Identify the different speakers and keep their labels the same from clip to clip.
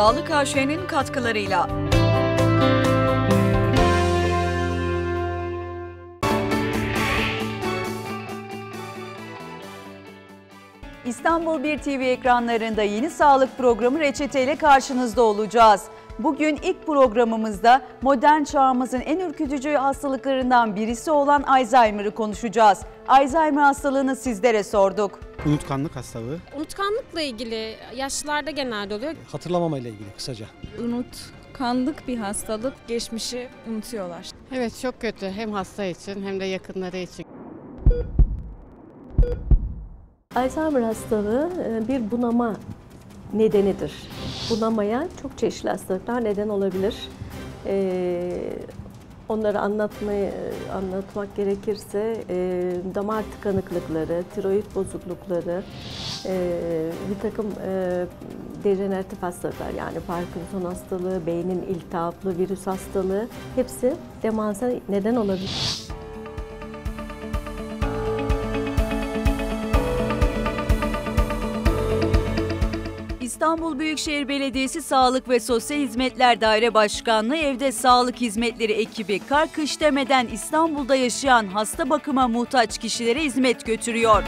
Speaker 1: Sağlık AŞ'nin katkılarıyla. İstanbul 1 TV ekranlarında yeni sağlık programı reçeteyle karşınızda olacağız. Bugün ilk programımızda modern çağımızın en ürkütücü hastalıklarından birisi olan Alzheimer'ı konuşacağız. Alzheimer hastalığını sizlere sorduk.
Speaker 2: Unutkanlık hastalığı.
Speaker 3: Unutkanlıkla ilgili yaşlılarda genelde oluyor.
Speaker 4: Hatırlamama ile ilgili kısaca.
Speaker 5: unutkanlık bir hastalık. Geçmişi unutuyorlar.
Speaker 6: Evet çok kötü hem hasta için hem de yakınları için.
Speaker 7: Alzheimer hastalığı e, bir bunama nedenidir. Bunamaya çok çeşitli hastalıklar neden olabilir. Ee, Onları anlatmayı anlatmak gerekirse e, damar tıkanıklıkları, tiroid bozuklukları, e, bir takım e, dejeneratif hastalıklar yani Parkinson hastalığı, beynin iltihaplı virüs hastalığı hepsi demansa neden olabilir.
Speaker 1: İstanbul Büyükşehir Belediyesi Sağlık ve Sosyal Hizmetler Daire Başkanlığı Evde Sağlık Hizmetleri ekibi kar kış demeden İstanbul'da yaşayan hasta bakıma muhtaç kişilere hizmet götürüyor.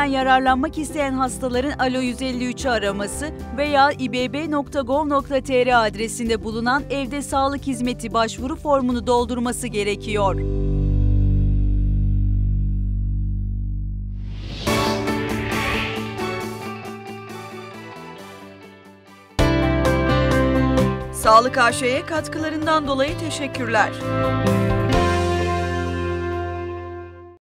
Speaker 1: Hizmetten yararlanmak isteyen hastaların Alo 153'ü araması veya ibb.gov.tr adresinde bulunan evde sağlık hizmeti başvuru formunu doldurması gerekiyor. Sağlık AŞ'ye katkılarından dolayı teşekkürler.